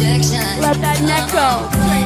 Let that neck go.